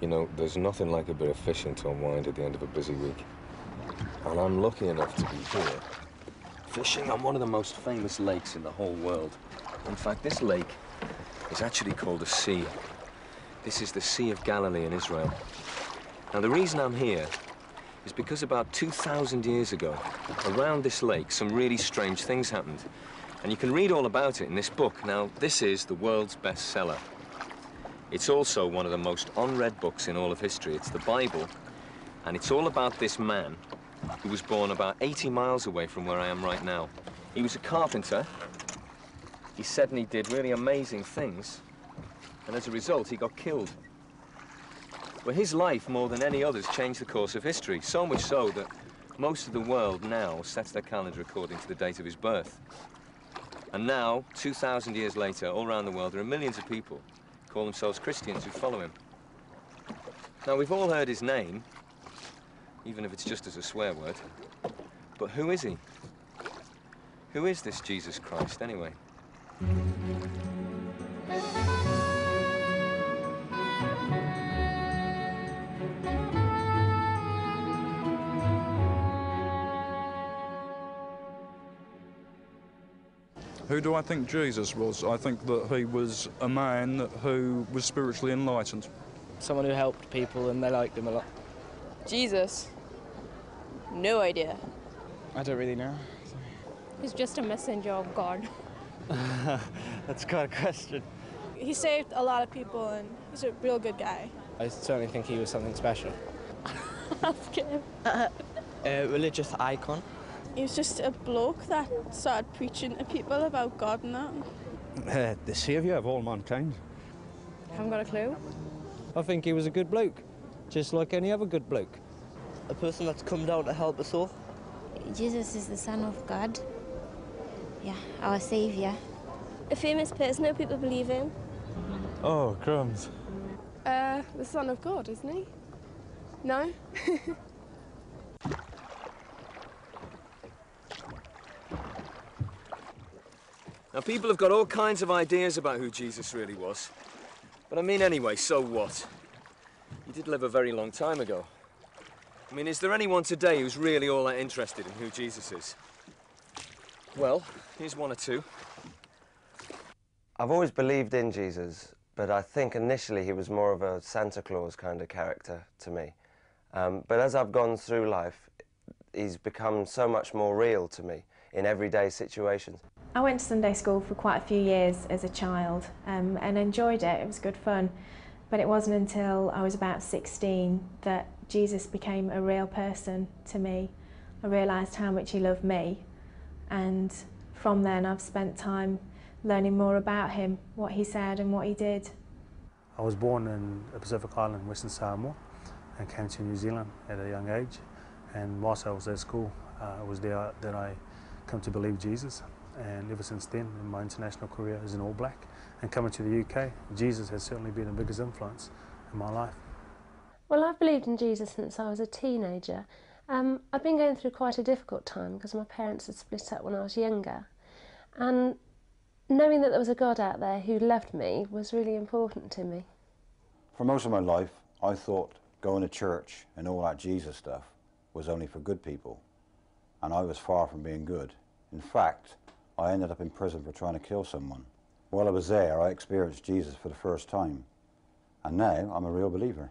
You know, there's nothing like a bit of fishing to unwind at the end of a busy week. And I'm lucky enough to be here, fishing on one of the most famous lakes in the whole world. In fact, this lake is actually called a sea. This is the Sea of Galilee in Israel. Now, the reason I'm here is because about 2,000 years ago, around this lake, some really strange things happened. And you can read all about it in this book. Now, this is the world's bestseller. It's also one of the most unread books in all of history. It's the Bible, and it's all about this man who was born about 80 miles away from where I am right now. He was a carpenter. He said and he did really amazing things, and as a result, he got killed. Well, his life, more than any others, changed the course of history, so much so that most of the world now sets their calendar according to the date of his birth. And now, 2,000 years later, all around the world, there are millions of people call themselves Christians who follow him. Now, we've all heard his name, even if it's just as a swear word. But who is he? Who is this Jesus Christ, anyway? Who do I think Jesus was? I think that he was a man who was spiritually enlightened. Someone who helped people and they liked him a lot. Jesus? No idea. I don't really know. He's just a messenger of God. That's quite a question. He saved a lot of people and he's a real good guy. I certainly think he was something special. Ask him. A religious icon. He was just a bloke that started preaching to people about God and that. Uh, the saviour of all mankind. Haven't got a clue. I think he was a good bloke, just like any other good bloke. A person that's come down to help us all. Jesus is the Son of God. Yeah, our Saviour. A famous person that people believe in. Oh, crumbs. Uh, the Son of God, isn't he? No? Now, people have got all kinds of ideas about who Jesus really was. But I mean, anyway, so what? He did live a very long time ago. I mean, is there anyone today who's really all that interested in who Jesus is? Well, here's one or two. I've always believed in Jesus, but I think initially he was more of a Santa Claus kind of character to me. Um, but as I've gone through life, he's become so much more real to me in everyday situations. I went to Sunday school for quite a few years as a child um, and enjoyed it. It was good fun. But it wasn't until I was about 16 that Jesus became a real person to me. I realised how much he loved me. And from then, I've spent time learning more about him, what he said and what he did. I was born in the Pacific Island, Western Samoa, and came to New Zealand at a young age. And whilst I was at school, uh, it was there that I come to believe Jesus and ever since then in my international career as an All Black and coming to the UK, Jesus has certainly been the biggest influence in my life. Well, I've believed in Jesus since I was a teenager. Um, I've been going through quite a difficult time because my parents had split up when I was younger. And knowing that there was a God out there who loved me was really important to me. For most of my life, I thought going to church and all that Jesus stuff was only for good people. And I was far from being good. In fact, I ended up in prison for trying to kill someone. While I was there, I experienced Jesus for the first time. And now I'm a real believer.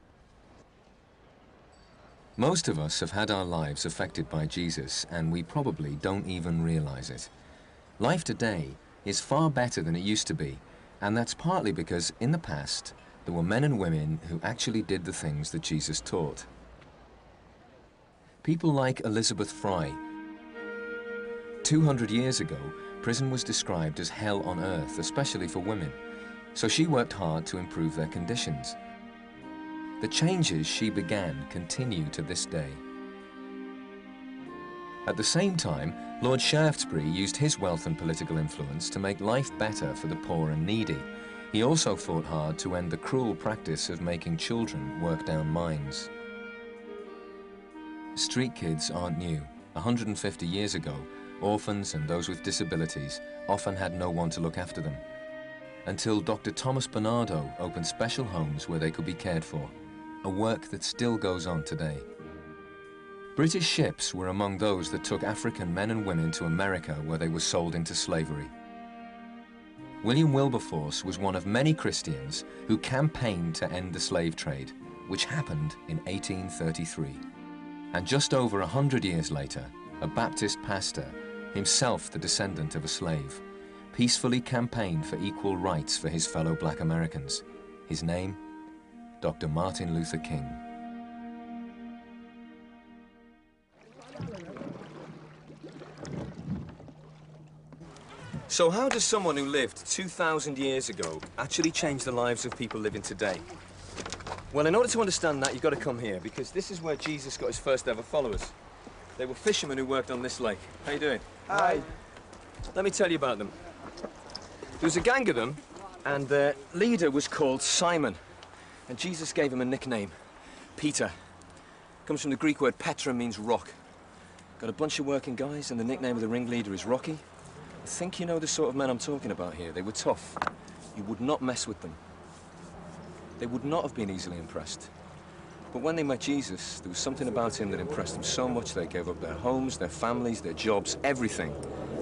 Most of us have had our lives affected by Jesus, and we probably don't even realize it. Life today is far better than it used to be, and that's partly because in the past there were men and women who actually did the things that Jesus taught. People like Elizabeth Fry. 200 years ago, prison was described as hell on earth, especially for women, so she worked hard to improve their conditions. The changes she began continue to this day. At the same time, Lord Shaftesbury used his wealth and political influence to make life better for the poor and needy. He also fought hard to end the cruel practice of making children work down mines. Street kids aren't new. 150 years ago, orphans and those with disabilities often had no one to look after them. until Dr. Thomas Barnardo opened special homes where they could be cared for, a work that still goes on today. British ships were among those that took African men and women to America where they were sold into slavery. William Wilberforce was one of many Christians who campaigned to end the slave trade, which happened in 1833. And just over a hundred years later, a Baptist pastor, himself the descendant of a slave, peacefully campaigned for equal rights for his fellow black Americans. His name, Dr. Martin Luther King. So how does someone who lived 2,000 years ago actually change the lives of people living today? Well, in order to understand that, you've got to come here, because this is where Jesus got his first ever followers. They were fishermen who worked on this lake. How you doing? Hi. Let me tell you about them. There was a gang of them, and their leader was called Simon. And Jesus gave him a nickname, Peter. Comes from the Greek word Petra, means rock. Got a bunch of working guys, and the nickname of the ringleader is Rocky. I think you know the sort of men I'm talking about here. They were tough. You would not mess with them. They would not have been easily impressed. But when they met Jesus, there was something about him that impressed them so much they gave up their homes, their families, their jobs, everything,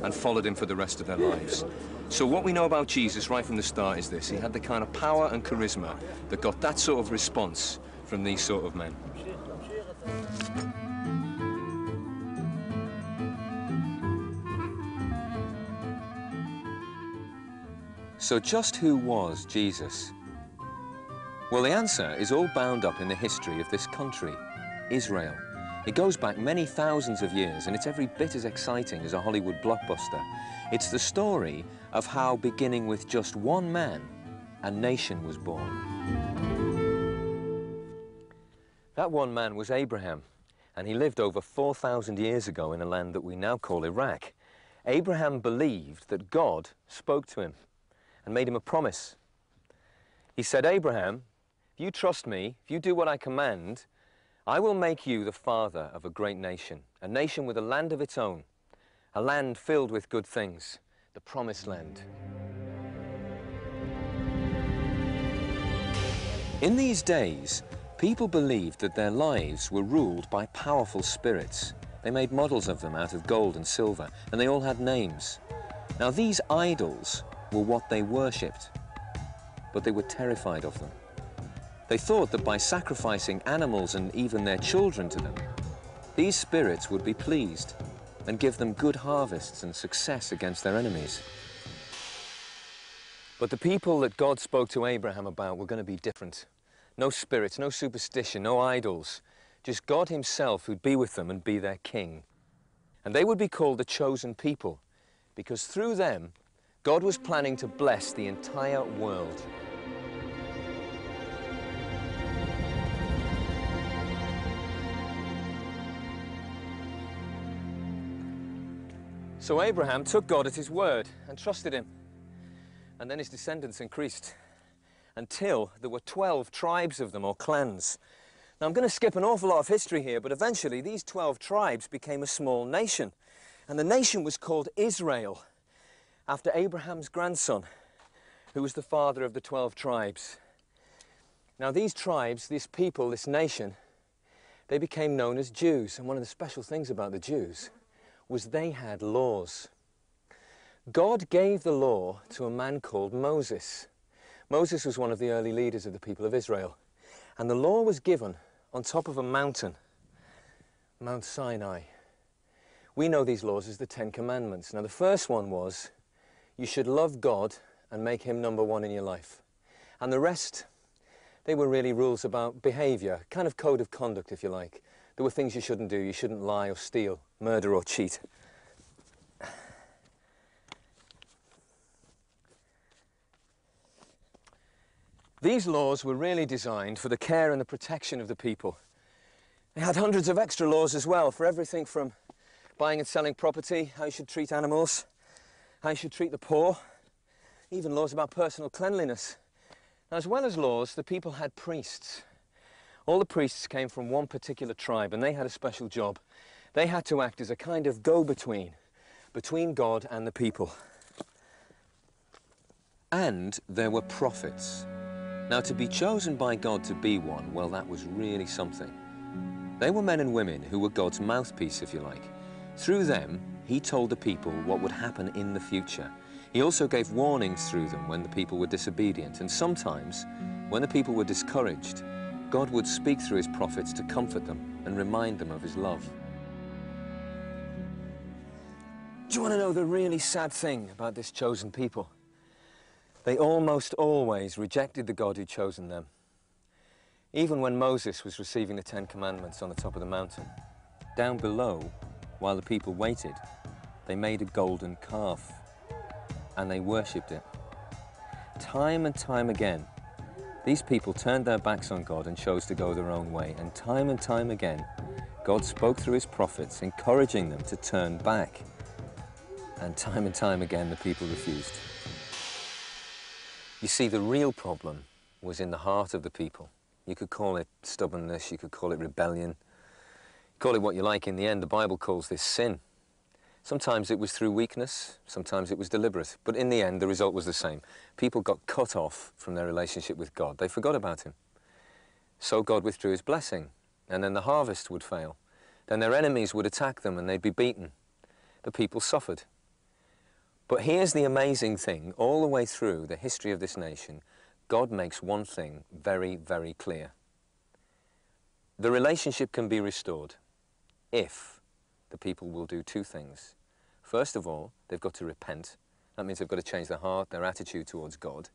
and followed him for the rest of their lives. So what we know about Jesus right from the start is this. He had the kind of power and charisma that got that sort of response from these sort of men. So just who was Jesus? Well, the answer is all bound up in the history of this country, Israel. It goes back many thousands of years, and it's every bit as exciting as a Hollywood blockbuster. It's the story of how, beginning with just one man, a nation was born. That one man was Abraham, and he lived over 4,000 years ago in a land that we now call Iraq. Abraham believed that God spoke to him and made him a promise. He said, Abraham, you trust me, if you do what I command, I will make you the father of a great nation, a nation with a land of its own, a land filled with good things, the promised land. In these days, people believed that their lives were ruled by powerful spirits. They made models of them out of gold and silver, and they all had names. Now, these idols were what they worshipped, but they were terrified of them. They thought that by sacrificing animals and even their children to them, these spirits would be pleased and give them good harvests and success against their enemies. But the people that God spoke to Abraham about were going to be different. No spirits, no superstition, no idols, just God himself who'd be with them and be their king. And they would be called the chosen people, because through them, God was planning to bless the entire world. So Abraham took God at his word and trusted him. And then his descendants increased until there were 12 tribes of them, or clans. Now, I'm going to skip an awful lot of history here, but eventually these 12 tribes became a small nation. And the nation was called Israel, after Abraham's grandson, who was the father of the 12 tribes. Now, these tribes, this people, this nation, they became known as Jews. And one of the special things about the Jews was they had laws. God gave the law to a man called Moses. Moses was one of the early leaders of the people of Israel. And the law was given on top of a mountain, Mount Sinai. We know these laws as the Ten Commandments. Now, the first one was you should love God and make him number one in your life. And the rest, they were really rules about behavior, kind of code of conduct, if you like. There were things you shouldn't do. You shouldn't lie or steal, murder or cheat. These laws were really designed for the care and the protection of the people. They had hundreds of extra laws as well for everything from buying and selling property, how you should treat animals, how you should treat the poor, even laws about personal cleanliness. As well as laws, the people had priests. All the priests came from one particular tribe and they had a special job. They had to act as a kind of go-between between God and the people. And there were prophets. Now, to be chosen by God to be one, well, that was really something. They were men and women who were God's mouthpiece, if you like. Through them, he told the people what would happen in the future. He also gave warnings through them when the people were disobedient, and sometimes, when the people were discouraged, God would speak through his prophets to comfort them and remind them of his love. Do you want to know the really sad thing about this chosen people? They almost always rejected the God who'd chosen them. Even when Moses was receiving the Ten Commandments on the top of the mountain, down below, while the people waited, they made a golden calf and they worshipped it. Time and time again, these people turned their backs on God and chose to go their own way. And time and time again, God spoke through his prophets, encouraging them to turn back. And time and time again, the people refused. You see, the real problem was in the heart of the people. You could call it stubbornness, you could call it rebellion. Call it what you like. In the end, the Bible calls this sin. Sometimes it was through weakness, sometimes it was deliberate. But in the end, the result was the same. People got cut off from their relationship with God. They forgot about him. So God withdrew his blessing, and then the harvest would fail. Then their enemies would attack them and they'd be beaten. The people suffered. But here's the amazing thing. All the way through the history of this nation, God makes one thing very, very clear. The relationship can be restored if the people will do two things. First of all, they've got to repent. That means they've got to change their heart, their attitude towards God.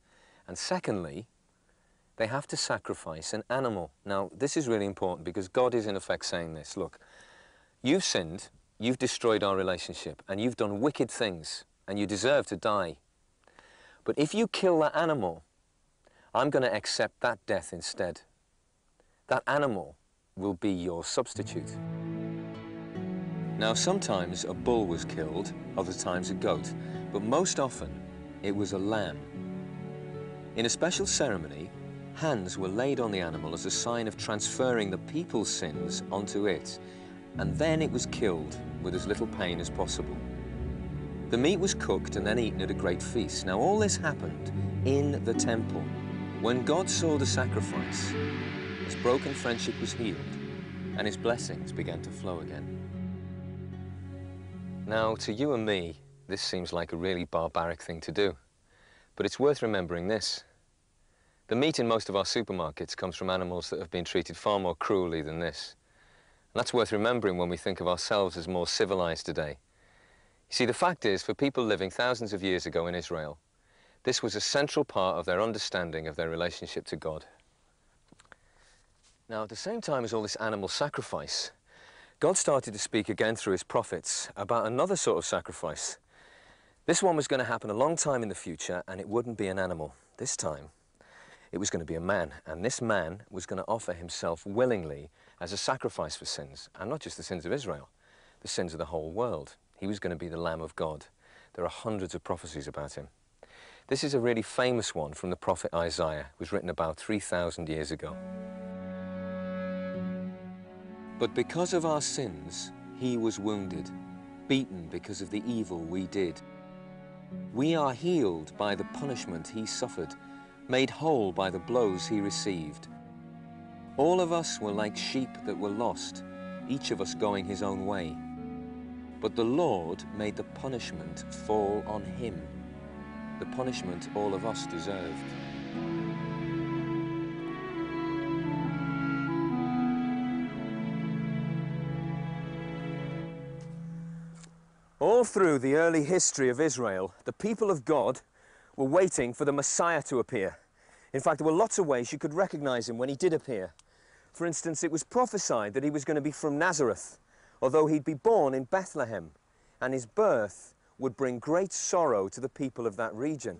And secondly, they have to sacrifice an animal. Now, this is really important because God is in effect saying this. Look, you've sinned, you've destroyed our relationship, and you've done wicked things and you deserve to die. But if you kill that animal, I'm going to accept that death instead. That animal will be your substitute. Now, sometimes a bull was killed, other times a goat, but most often it was a lamb. In a special ceremony, hands were laid on the animal as a sign of transferring the people's sins onto it, and then it was killed with as little pain as possible. The meat was cooked and then eaten at a great feast. Now all this happened in the temple. When God saw the sacrifice, his broken friendship was healed and his blessings began to flow again. Now, to you and me, this seems like a really barbaric thing to do. But it's worth remembering this. The meat in most of our supermarkets comes from animals that have been treated far more cruelly than this. And that's worth remembering when we think of ourselves as more civilized today. You see, the fact is, for people living thousands of years ago in Israel, this was a central part of their understanding of their relationship to God. Now, at the same time as all this animal sacrifice, God started to speak again through his prophets about another sort of sacrifice. This one was going to happen a long time in the future, and it wouldn't be an animal. This time, it was going to be a man, and this man was going to offer himself willingly as a sacrifice for sins, and not just the sins of Israel, the sins of the whole world. He was going to be the Lamb of God. There are hundreds of prophecies about him. This is a really famous one from the prophet Isaiah. It was written about 3,000 years ago. But because of our sins, he was wounded, beaten because of the evil we did. We are healed by the punishment he suffered, made whole by the blows he received. All of us were like sheep that were lost, each of us going his own way. But the Lord made the punishment fall on him, the punishment all of us deserved. All through the early history of Israel, the people of God were waiting for the Messiah to appear. In fact, there were lots of ways you could recognize him when he did appear. For instance, it was prophesied that he was going to be from Nazareth, although he'd be born in Bethlehem, and his birth would bring great sorrow to the people of that region.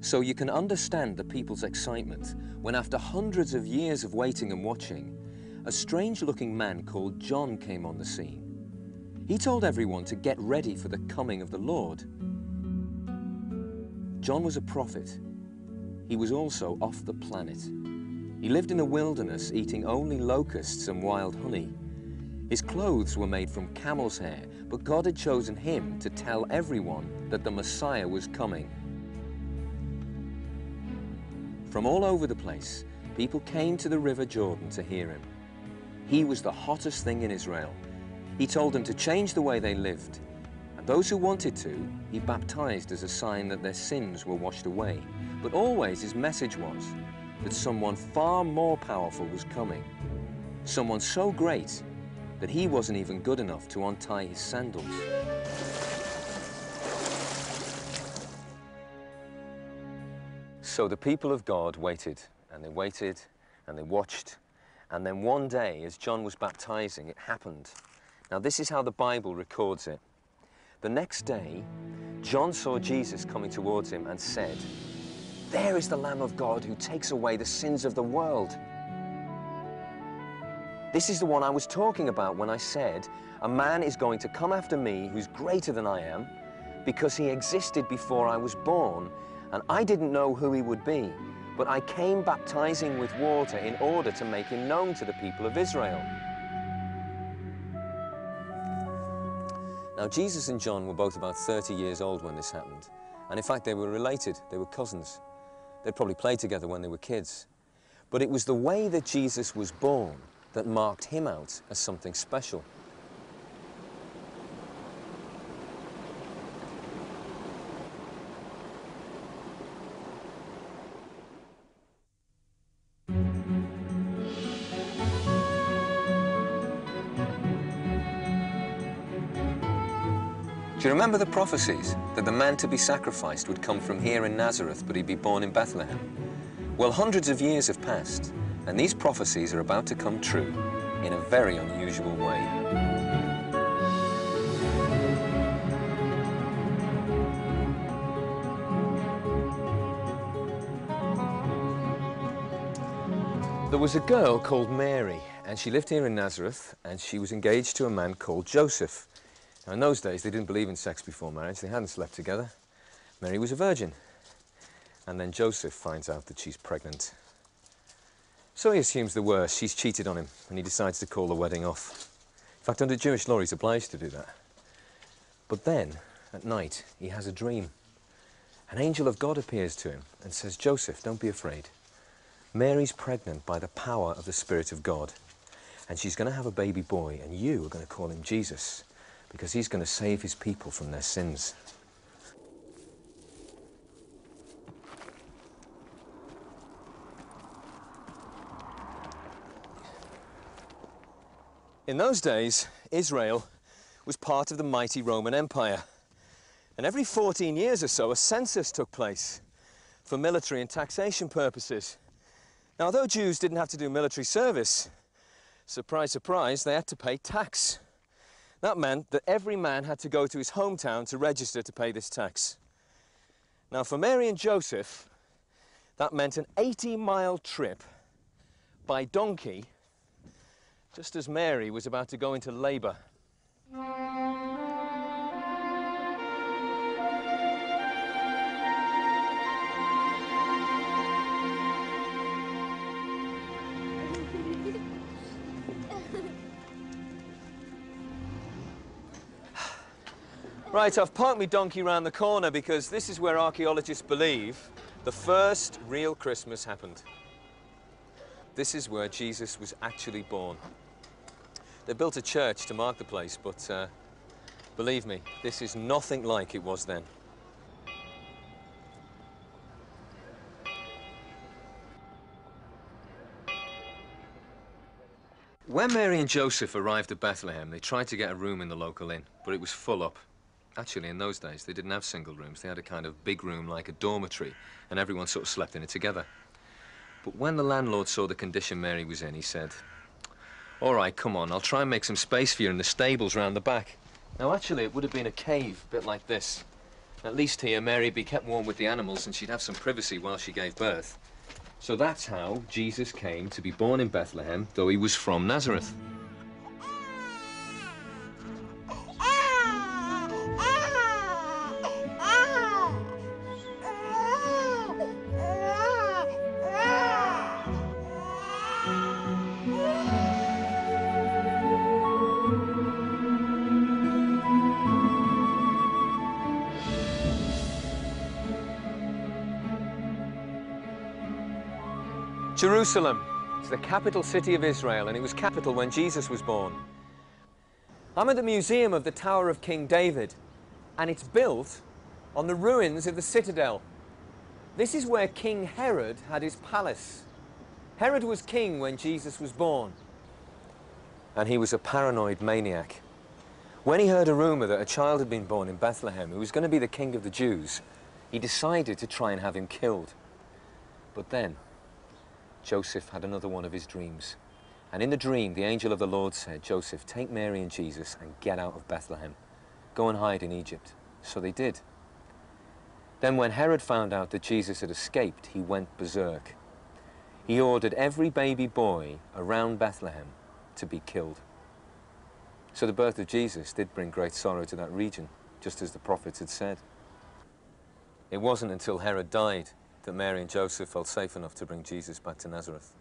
So you can understand the people's excitement when after hundreds of years of waiting and watching, a strange-looking man called John came on the scene. He told everyone to get ready for the coming of the Lord. John was a prophet. He was also off the planet. He lived in the wilderness, eating only locusts and wild honey. His clothes were made from camel's hair, but God had chosen him to tell everyone that the Messiah was coming. From all over the place, people came to the River Jordan to hear him. He was the hottest thing in Israel. He told them to change the way they lived. And those who wanted to, he baptized as a sign that their sins were washed away. But always his message was that someone far more powerful was coming. Someone so great that he wasn't even good enough to untie his sandals. So the people of God waited, and they waited, and they watched, and then one day, as John was baptizing, it happened. Now, this is how the Bible records it. The next day, John saw Jesus coming towards him and said, There is the Lamb of God who takes away the sins of the world. This is the one I was talking about when I said, A man is going to come after me who's greater than I am because he existed before I was born, and I didn't know who he would be. But I came baptizing with water in order to make him known to the people of Israel. Now, Jesus and John were both about 30 years old when this happened. And in fact, they were related, they were cousins. They'd probably played together when they were kids. But it was the way that Jesus was born that marked him out as something special. Do you remember the prophecies that the man to be sacrificed would come from here in Nazareth, but he'd be born in Bethlehem? Well, hundreds of years have passed, and these prophecies are about to come true in a very unusual way. There was a girl called Mary, and she lived here in Nazareth, and she was engaged to a man called Joseph. Now, in those days, they didn't believe in sex before marriage. They hadn't slept together. Mary was a virgin. And then Joseph finds out that she's pregnant. So he assumes the worst. She's cheated on him, and he decides to call the wedding off. In fact, under Jewish law, he's obliged to do that. But then, at night, he has a dream. An angel of God appears to him and says, Joseph, don't be afraid. Mary's pregnant by the power of the Spirit of God. And she's going to have a baby boy, and you are going to call him Jesus because he's going to save his people from their sins. In those days, Israel was part of the mighty Roman Empire. And every 14 years or so, a census took place for military and taxation purposes. Now, although Jews didn't have to do military service, surprise, surprise, they had to pay tax. That meant that every man had to go to his hometown to register to pay this tax. Now, for Mary and Joseph, that meant an 80 mile trip by donkey just as Mary was about to go into labour. Right, I've parked my donkey round the corner because this is where archaeologists believe the first real Christmas happened. This is where Jesus was actually born. They built a church to mark the place, but uh, believe me, this is nothing like it was then. When Mary and Joseph arrived at Bethlehem, they tried to get a room in the local inn, but it was full up. Actually, in those days, they didn't have single rooms. They had a kind of big room like a dormitory, and everyone sort of slept in it together. But when the landlord saw the condition Mary was in, he said, All right, come on, I'll try and make some space for you in the stables round the back. Now, actually, it would have been a cave, a bit like this. At least here, Mary'd be kept warm with the animals and she'd have some privacy while she gave birth. So that's how Jesus came to be born in Bethlehem, though he was from Nazareth. Jerusalem. is the capital city of Israel, and it was capital when Jesus was born. I'm at the museum of the Tower of King David, and it's built on the ruins of the citadel. This is where King Herod had his palace. Herod was king when Jesus was born, and he was a paranoid maniac. When he heard a rumour that a child had been born in Bethlehem who was going to be the king of the Jews, he decided to try and have him killed. But then, Joseph had another one of his dreams. And in the dream, the angel of the Lord said, Joseph, take Mary and Jesus and get out of Bethlehem. Go and hide in Egypt. So they did. Then when Herod found out that Jesus had escaped, he went berserk. He ordered every baby boy around Bethlehem to be killed. So the birth of Jesus did bring great sorrow to that region, just as the prophets had said. It wasn't until Herod died that Mary and Joseph felt safe enough to bring Jesus back to Nazareth.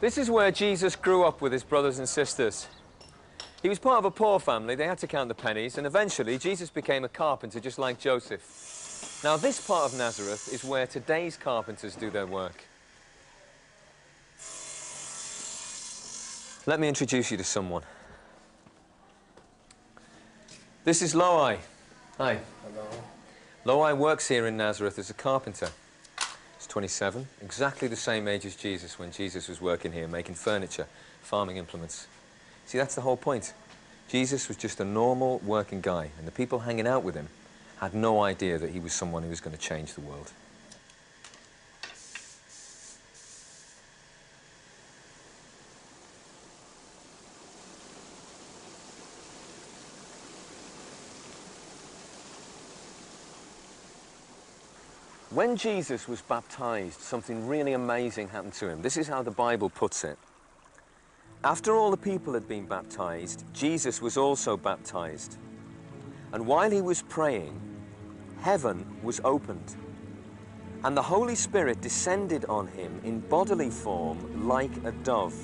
This is where Jesus grew up with his brothers and sisters. He was part of a poor family, they had to count the pennies, and eventually Jesus became a carpenter just like Joseph. Now this part of Nazareth is where today's carpenters do their work. Let me introduce you to someone. This is Loai. Hi. Hello. Loai works here in Nazareth as a carpenter. He's 27, exactly the same age as Jesus when Jesus was working here, making furniture, farming implements. See, that's the whole point. Jesus was just a normal working guy, and the people hanging out with him had no idea that he was someone who was going to change the world. When Jesus was baptized, something really amazing happened to him. This is how the Bible puts it. After all the people had been baptized, Jesus was also baptized. And while he was praying, heaven was opened. And the Holy Spirit descended on him in bodily form like a dove.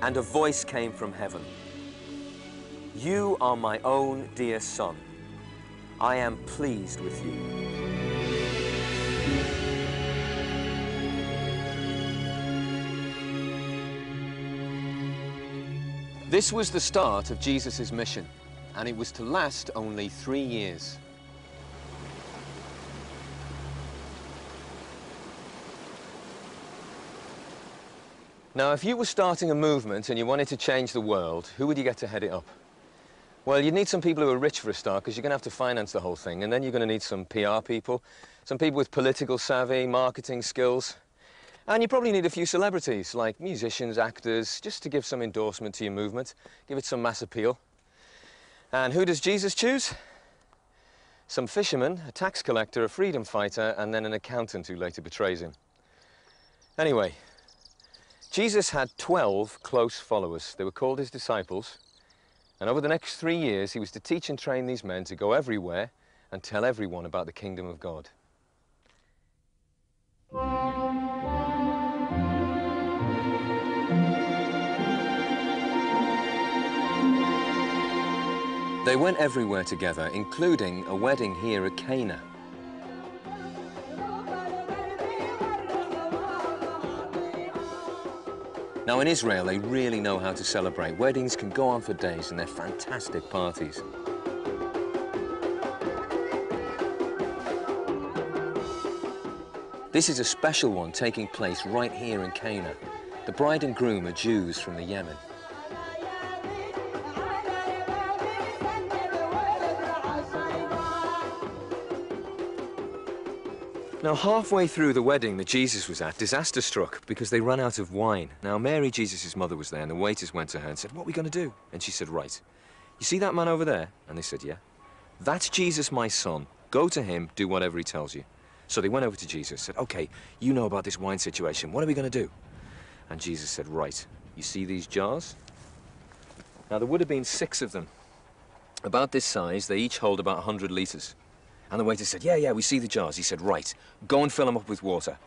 And a voice came from heaven. You are my own dear son. I am pleased with you. This was the start of Jesus' mission, and it was to last only three years. Now, if you were starting a movement and you wanted to change the world, who would you get to head it up? Well, you'd need some people who are rich for a start, because you're going to have to finance the whole thing, and then you're going to need some PR people, some people with political savvy, marketing skills, and you probably need a few celebrities, like musicians, actors, just to give some endorsement to your movement, give it some mass appeal. And who does Jesus choose? Some fisherman, a tax collector, a freedom fighter, and then an accountant who later betrays him. Anyway, Jesus had 12 close followers. They were called his disciples. And over the next three years, he was to teach and train these men to go everywhere and tell everyone about the kingdom of God. They went everywhere together, including a wedding here at Cana. Now in Israel, they really know how to celebrate. Weddings can go on for days and they're fantastic parties. This is a special one taking place right here in Cana. The bride and groom are Jews from the Yemen. Now, halfway through the wedding that Jesus was at, disaster struck because they ran out of wine. Now, Mary, Jesus' mother, was there, and the waiters went to her and said, What are we going to do? And she said, Right, you see that man over there? And they said, Yeah. That's Jesus, my son. Go to him, do whatever he tells you. So they went over to Jesus, said, Okay, you know about this wine situation. What are we going to do? And Jesus said, Right, you see these jars? Now, there would have been six of them. About this size, they each hold about 100 litres. And the waiter said, yeah, yeah, we see the jars. He said, right, go and fill them up with water.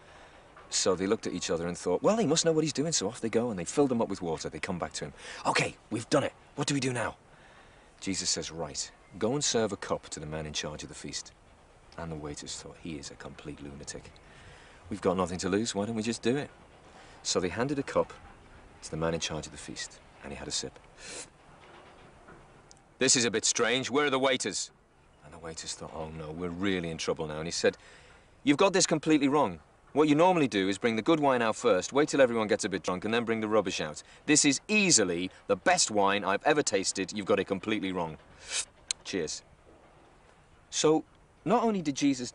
So they looked at each other and thought, well, he must know what he's doing, so off they go, and they filled them up with water. They come back to him. Okay, we've done it. What do we do now? Jesus says, right, go and serve a cup to the man in charge of the feast. And the waiters thought, he is a complete lunatic. We've got nothing to lose, why don't we just do it? So they handed a cup to the man in charge of the feast, and he had a sip. This is a bit strange. Where are the waiters? And the waiters thought, oh no, we're really in trouble now. And he said, You've got this completely wrong. What you normally do is bring the good wine out first, wait till everyone gets a bit drunk, and then bring the rubbish out. This is easily the best wine I've ever tasted. You've got it completely wrong. Cheers. So, not only did Jesus